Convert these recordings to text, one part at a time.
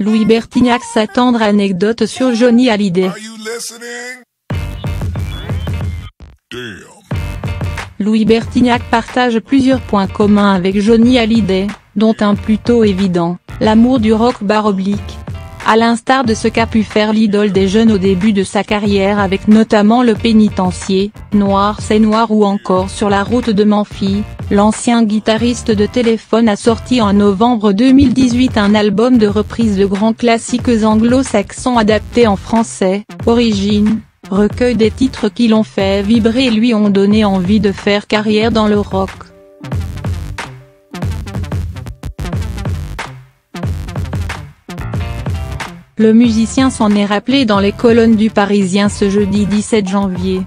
Louis Bertignac sa tendre anecdote sur Johnny Hallyday. Louis Bertignac partage plusieurs points communs avec Johnny Hallyday, dont un plutôt évident, l'amour du rock bar oblique. À l'instar de ce qu'a pu faire l'idole des jeunes au début de sa carrière avec notamment le pénitencier, Noir c'est Noir ou encore sur la route de Memphis, l'ancien guitariste de Téléphone a sorti en novembre 2018 un album de reprises de grands classiques anglo-saxons adaptés en français, Origine, recueil des titres qui l'ont fait vibrer et lui ont donné envie de faire carrière dans le rock. Le musicien s'en est rappelé dans les colonnes du Parisien ce jeudi 17 janvier.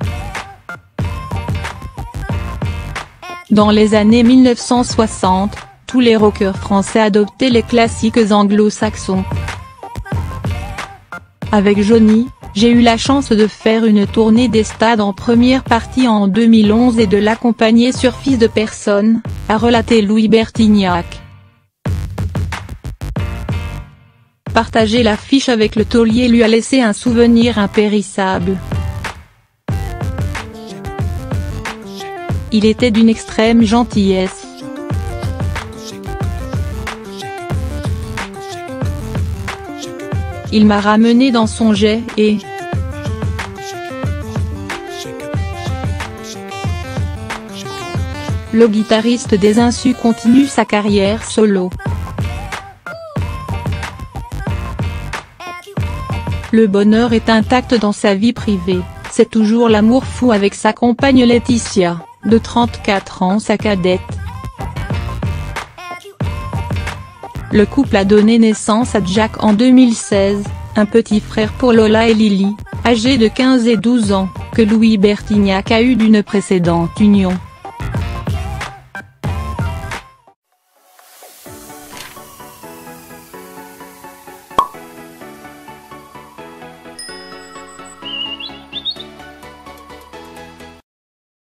Dans les années 1960, tous les rockers français adoptaient les classiques anglo-saxons. Avec Johnny, j'ai eu la chance de faire une tournée des stades en première partie en 2011 et de l'accompagner sur Fils de personne, a relaté Louis Bertignac. Partager l'affiche avec le taulier lui a laissé un souvenir impérissable. Il était d'une extrême gentillesse. Il m'a ramené dans son jet et, le guitariste des Insus continue sa carrière solo. Le bonheur est intact dans sa vie privée, c'est toujours l'amour fou avec sa compagne Laetitia, de 34 ans sa cadette. Le couple a donné naissance à Jack en 2016, un petit frère pour Lola et Lily, âgés de 15 et 12 ans, que Louis Bertignac a eu d'une précédente union.